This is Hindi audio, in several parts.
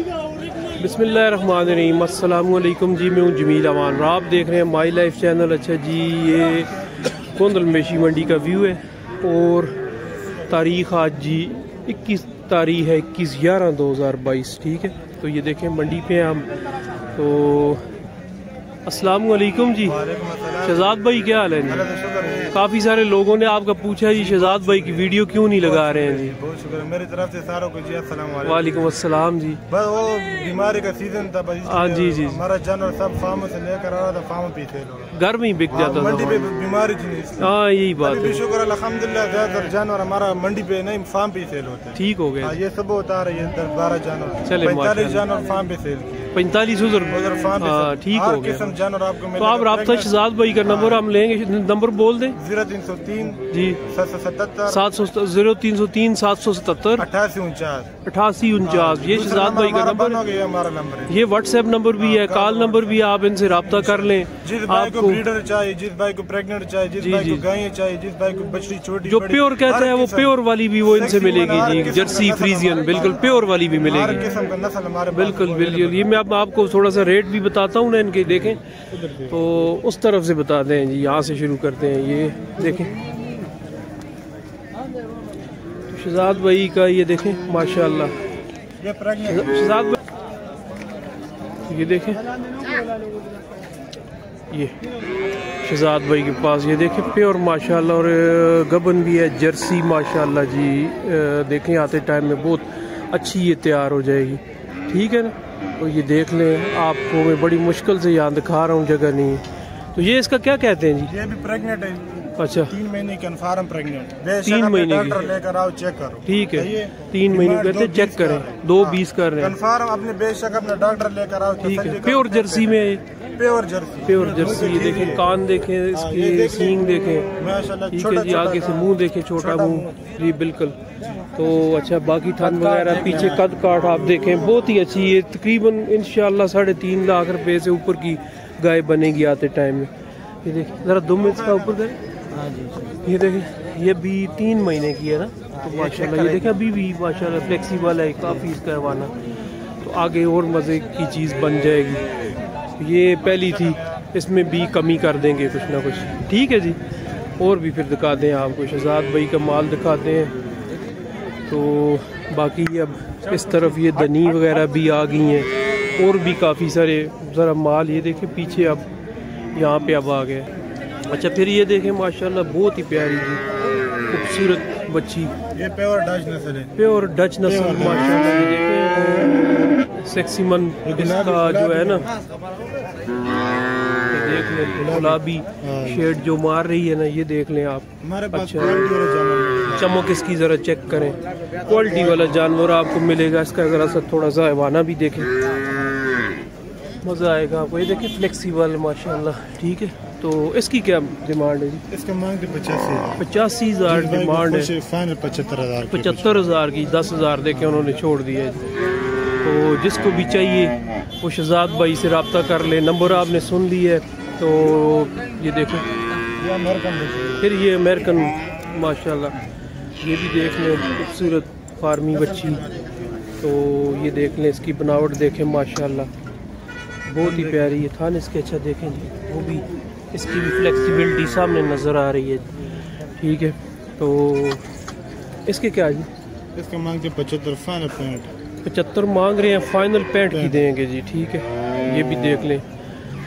बिसमीम अल्लाम जी मैं हूँ जमील अमान आप देख रहे हैं माई लाइफ चैनल अच्छा जी ये कोंदल मेशी मंडी का व्यू है। और तारीख़ आज जी 21 तारीख है इक्कीस ग्यारह दो हज़ार बाईस ठीक है? तो ये देखें मंडी पे हम। तो अस्सलाम वालेकुम जी शहजाद भाई क्या हाल है? जी काफ़ी सारे लोगों ने आपका पूछा जी शहजाद भाई की वीडियो क्यों नहीं लगा रहे हैं? जी। बहुत शुक्र मेरी तरफ़ से सारों को जी अस्सलाम वालेकुम। जी। बस वो बीमारी का सीज़न था हाँ, जी, जी। हमारा जानवर सब फार्म से लेकर आ रहा था फार्म पे थे लोग। घर में ही बिक जाता मंडी था पे बीमारी थी हाँ यही बात है। शुक्र ज़्यादातर जानवर हमारा मंडी पे नहीं फार्म पे सेल होते हैं। ठीक हो हाँ, गए ये सब होता रहा है दस बारह जानवर। चले, पैंतालीस जानवर फार्म पे सेल किए। पैंतालीस उधर उधर हाँ ठीक हो गया। तो आप रबता शहजाद भाई का नंबर हम लेंगे नंबर बोल दें। ज़ीरो तीन सौ तीन जी। सात सौ ज़ीरो तीन सौ तीन सात सौ सतहत्तर। अट्ठासी उनचास। अठासी उनचास ये दूसरा शहजाद भाई का नंबर हो है है। ये व्हाट्सएप नंबर भी है कॉल नंबर भी है। आप इनसे रबता कर लें। आपको ब्रीडर चाहिए जिस भाई को प्रेग्नेंट चाहिए जिस भाई को गायें चाहिए जिस भाई को बछड़ी छोटी जो प्योर कहते हैं वो प्योर वाली भी वो इनसे मिलेगी जी जर्सी फ्रीजियन बिल्कुल प्योर वाली भी मिलेगी। बिल्कुल बिल्कुल ये मैं अब आपको थोड़ा सा रेट भी बताता हूँ ना इनके, देखें। तो उस तरफ़ से बताते हैं जी, यहाँ से शुरू करते हैं ये, देखें। तो शहजाद भाई का ये देखें, माशाल्लाह। शहजाद भाई ये देखें। ये। शहजाद भाई के पास ये देखें, प्योर माशाल्लाह और गबन भी है, जर्सी, माशाल्लाह जी देखें, आते टाइम में बहुत अच्छी ये तैयार हो जाएगी। ठीक है ना? तो ये देख लें आपको मैं बड़ी मुश्किल से यहाँ दिखा रहा हूँ जगह नहीं। तो ये इसका क्या कहते हैं जी? ये भी प्रेग्नेंट है। अच्छा। तीन महीने कन्फर्म प्रेग्नेंट तीन महीने डॉक्टर लेकर आओ चेक करो। ठीक है। तीन महीने कहते चेक करें दो हाँ। बीस कर रहे हैं। कन्फर्म अपने बेशक अपने डॉक्टर लेकर आओ ठीक है। प्योर जर्सी में प्योर जर्सी। प्योर जर्सी ये देखें कान देखें इसके सींग देखें। ठीक है जी आगे से मुँह देखें छोटा मुँह। जी बिल्कुल। तो अच्छा बाकी थन वगैरह पीछे कद काट आप देखें। बहुत ही अच्छी ये तकरीबन इंशाल्लाह साढ़े तीन लाख रुपए से ऊपर की गाय बनेगी आते टाइम में। ये देखिए जरा दो मिनट का ऊपर करें। ये देखें ये भी तीन महीने की है ना? तो माशाल्लाह ये देखें अभी भी माशाल्लाह फ्लेक्सीबल है काफ़ी इसका हवाना तो आगे और मज़े की चीज़ बन जाएगी। ये पहली थी। इसमें भी कमी कर देंगे कुछ ना कुछ। ठीक है जी। और भी फिर दिखाते हैं आपको शहजाद भाई का माल दिखाते हैं तो बाकी अब इस तरफ़ ये दनी वगैरह भी आ गई हैं। और भी काफ़ी सारे ज़रा माल ये देखें पीछे अब यहाँ पे अब आ गए। अच्छा फिर ये देखें माशाल्लाह बहुत ही प्यारी जी खूबसूरत बच्ची। ये प्योर डच नस्ल है। प्योर डच नस्ल माशाल्लाह ये देखें। सेक्सी मन इसका जो है ना देख लें गुलाबी। शेड जो मार रही है ना ये देख लें आप। अच्छा। चमक इसकी ज़रा चेक करें। क्वालिटी वाला जानवर आपको मिलेगा इसका ज़रा सा थोड़ा सा हवाना भी देखें। मज़ा आएगा आपको। ये देखें फ्लेक्सीबल माशाल्लाह ठीक है? तो इसकी क्या डिमांड है जी? इसका मांग पचासी। पचासी हज़ार डिमांड है। फाइनल पचहत्तर हज़ार की पचहत्तर हज़ार की दस हज़ार दे के उन्होंने छोड़ दिया है। तो जिसको भी चाहिए, वो शहजाद भाई से रबता कर ले। नंबर आपने सुन लिया है तो ये देखो। फिर ये अमेरिकन, माशाल्लाह। ये भी देख लें, खूबसूरत फार्मी बच्ची। तो ये देख लें, इसकी बनावट देखें, माशाल्लाह। बहुत ही प्यारी है थान, इसके अच्छा देखें जी। वो भी, इसकी भी फ्लेक्सिबिलिटी सामने नज़र आ रही है। ठीक है तो इसके क्या जी? इसका मांग तो पचहत्तर फाइनल पैंट पचहत्तर मांग रहे हैं फाइनल पेंट की देंगे जी ठीक है। ये भी देख लें।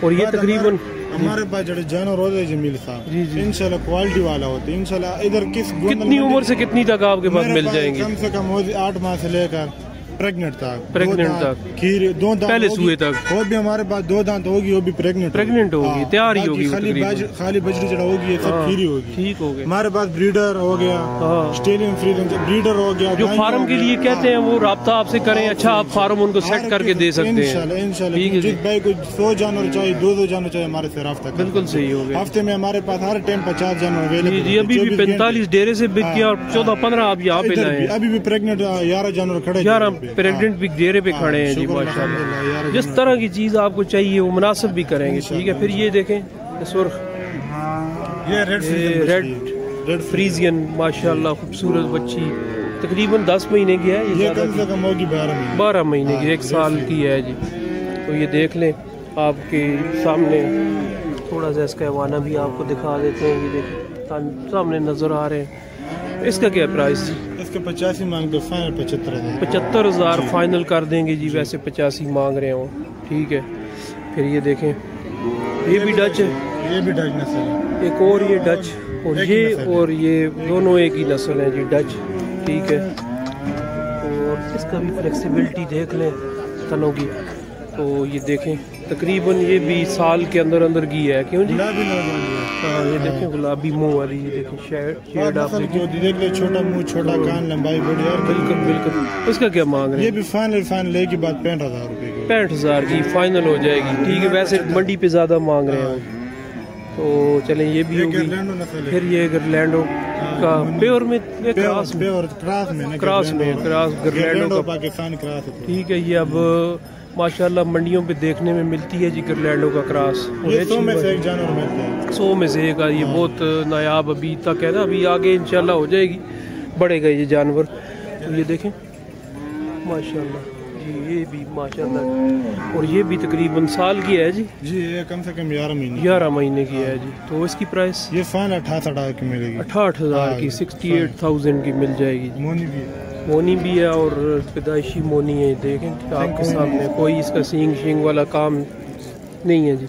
और ये तकरीबन हमारे पास जड़े जानवर होते जमील साहब। जी, जी। इंशाल्लाह क्वालिटी वाला होते हैं। इंशाल्लाह इधर किस कितनी उम्र से कितनी तक आपके पास मिल जाएँगे? कम से कम आठ माह से लेकर प्रेग्नेंट था। Pregnant था। खीर दो दांत पहले होगी, सुए तक। वो भी हमारे पास दो दांत होगी वो भी प्रेग्नेंट Pregnant होगी, तैयार ही होगी खाली खाली बजरी जड़ा होगी ये सब हाँ, खीरी होगी। ठीक हो गए हमारे पास ब्रीडर हो गया हाँ। स्टेलियन फ्रीजन ब्रीडर हो गया जो फार्म के लिए कहते हैं हाँ। वो रबता आपसे करें अच्छा आप फार्म उनको सेट करके दे सकते हैं। जिस भाई को सौ जानवर चाहिए दो दो जानवर चाहिए हमारे से रास्ता बिल्कुल सही हो गया। हफ़्ते में हमारे पास हर टाइम पचास जानवर अवेलेबल जी अभी भी पैंतालीस डेरे से बिक गया और चौदह पंद्रह आप यहाँ पे अभी भी प्रेगनेंट ग्यारह जानवर खड़े ग्यारह। प्रेग्नेंट भी डेरे पे खड़े हैं जी यार जिस तरह की चीज़ आपको चाहिए वो मुनासिब भी करेंगे ठीक है? फिर ये देखें ये सुर्ख। ये रेड रेड रेड फ्रीजियन माशाल्लाह खूबसूरत बच्ची। तकरीबन दस महीने की है ये ये कम से कम होगी बारह महीने। बारह महीने की एक साल की है जी। तो ये देख लें आपके सामने थोड़ा सा इसका हवाना भी आपको दिखा देते हैं ये देखें सामने नज़र आ रहे हैं। इसका क्या प्राइस इसके पचासी मांग दो फाइनल पचहत्तर पचहत्तर हज़ार फाइनल कर देंगे जी वैसे पचासी मांग रहे हो। ठीक है। फिर ये देखें। ये भी डच है। ये भी डच नस्ल है। एक और ये डच और ये और ये दोनों एक ही नस्ल है जी डच ठीक है। और इसका भी फ्लेक्सीबिलिटी देख लें तनों की। तो ये देखें तकरीबन ये भी साल के अंदर अंदर की है। क्यों जी? हाँ ये। देखें गुलाबी मुँह वाली ये देखें शेड आप देखें। है, छोटा मुँह छोटा कान लंबाई बड़ी और बिल्कुल बिल्कुल। इसका क्या मांग रहे हैं? ये भी फाइनल फाइनल ही बात पैंठ हज़ार रुपए की। पैंठ हज़ार की फाइनल हो जाएगी। ठीक है वैसे मंडी पे ज़्यादा मांग रहे हैं। तो चलें ये भी होगी। है। फिर ये गर्लैंडो का प्योर में क्रॉस में। क्रॉस में क्रॉस गिरलैंडो- का- पाकिस्तानी क्रॉस ठीक है ये अब माशाल्लाह मंडियों पे देखने में मिलती है जी गर्लैंडो का क्रॉस। और ये सौ में से एक जानवर मिलता है। सौ में से एक ये बहुत नायाब अभी तक है ना अभी आगे इंशाल्लाह हो जाएगी। बढ़ेगा ये जानवर। तो ये देखें। माशाल्लाह जी ये भी माशाल्लाह। और ये भी तकरीबन साल की है जी। जी ये कम से कम ग्यारह महीने। ग्यारह महीने की है जी। तो इसकी प्राइस ये फाइनल अठारह हज़ार की मिलेगी। अठाठ हज़ार हाँ, की सिक्सटी एट थाउज़ेंड की मिल जाएगी मोनी भी है। मोनी भी है और पैदाइशी मोनी है देखें आपके सामने कोई इसका सींग शींग वाला काम नहीं है जी।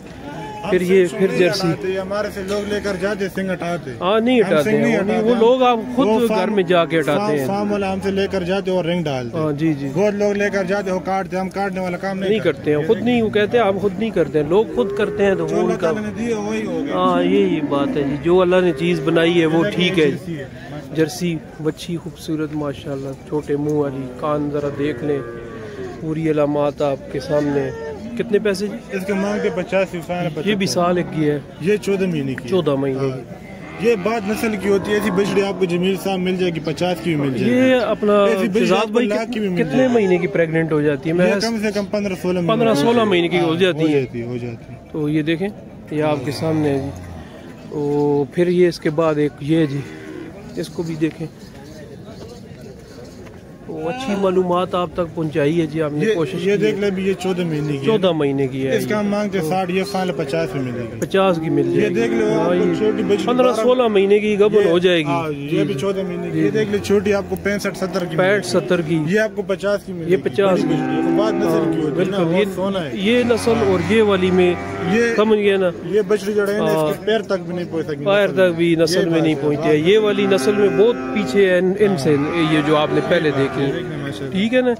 फिर ये फिर जर्सी। हमारे से लोग लेकर जाते सिंह हटाते हाँ। नहीं हटाते हैं वो नहीं- वो लोग आप खुद घर में जाके हटाते हैं। फार्म वाला हमसे लेकर जाते और रिंग डालते हाँ। जी जी। बहुत लोग लेकर जाते हो काटते हम काटने वाला काम नहीं, नहीं करते। हैं खुद नहीं वो कहते हैं आप खुद नहीं करते हैं। लोग खुद करते हैं तो वो उनका हाँ यही बात है जी। जो अल्लाह ने चीज़ बनाई है वो ठीक है। जर्सी बच्ची खूबसूरत माशाल्लाह छोटे मुँह वाली कान ज़रा देख लें। पूरी अलामत आपके सामने। कितने पैसे जी? इसके मांगते पचास ये भी साल एक की है। ये चौदह महीने की चौदह महीने। की हाँ। ये बात नस्ल की होती है ऐसी बछड़ी आपको जमील साहब मिल जाएगी पचास की भी मिल जाएगी। ये अपना भाई लाख की भी कितने, मिल कितने महीने की प्रेग्नेंट हो जाती है? मैं कम से कम पंद्रह सोलह महीने 15 की 16 महीने की हो हाँ, जाती है हो जाती है। तो ये देखें ये आपके सामने है जी। तो फिर ये इसके बाद एक ये जी इसको भी देखें। तो अच्छी मालूम आप तक पहुँचाई है जी आपने कोशिश ये देख। ले भी ये चौदह महीने की चौदह महीने की है इसका मांगते साठ ये फाइनल पचास में मिलेगी। पचास की मिल ये जाएगी। देख लो ये छोटी बछड़ी पंद्रह सोलह महीने की गबन हो जाएगी। हाँ, ये भी चौदह महीने की। ये देख ले छोटी आपको पैंसठ सत्तर की पैंठ सत्तर की। ये आपको पचास की ये 50 बड़ी बछड़ी बात नस्ल की है बिल्कुल। ये ये नस्ल और ये वाली में ये समझ गए ना? ये बछड़ी जो है पैर तक भी नहीं पहुँच सकी पैर तक भी नस्ल में नहीं पहुँचती। है। ये वाली नस्ल में बहुत पीछे है इनसे ये जो आपने पहले देखी माशाल्लाह। ठीक है ना?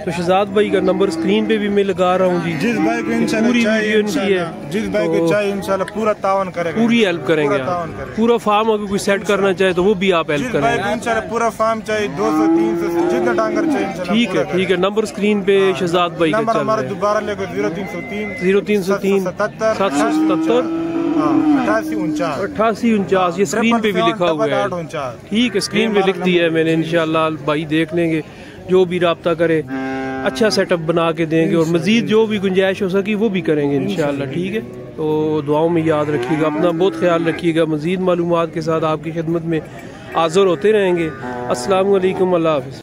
तो शहजाद भाई का नंबर स्क्रीन पे भी मैं लगा रहा हूँ जी। जिस भाई को इंशाल्लाह पूरी चाहिए वीडियो इनकी है। जिस भाई को तो चाहिए इंशाल्लाह पूरा तावन करेगा। पूरी हेल्प करेंगे पूरा करेगा। पूरा फार्म अगर कोई सेट करना चाहे तो वो भी आप हेल्प करेंगे। इंशाल्लाह पूरा फार्म चाहिए दो सौ तीन सौ जितना डांगर चाहिए ठीक है ठीक है नंबर स्क्रीन पे शहजाद भाई का है। दोबारा लेकर ज़ीरो तीन सौ तीन ज़ीरो तीन सौ तीन सात सौ सतहत्तर। अठासी उनचास। अट्ठासी उनचास ये स्क्रीन पे भी लिखा हुआ है। ठीक है स्क्रीन पे लिख दिया है मैंने इनशाला भाई देख लेंगे जो भी रबता करे अच्छा सेटअप बना के देंगे और मजीद जो भी गुंजाइश हो सकी वो भी करेंगे इंशाल्लाह ठीक है? तो दुआओं में याद रखिएगा अपना बहुत ख्याल रखिएगा मजीद मालूम के साथ आपकी खिदमत में हाजिर होते रहेंगे। अस्सलाम वालेकुम अल्लाह हाफिज़।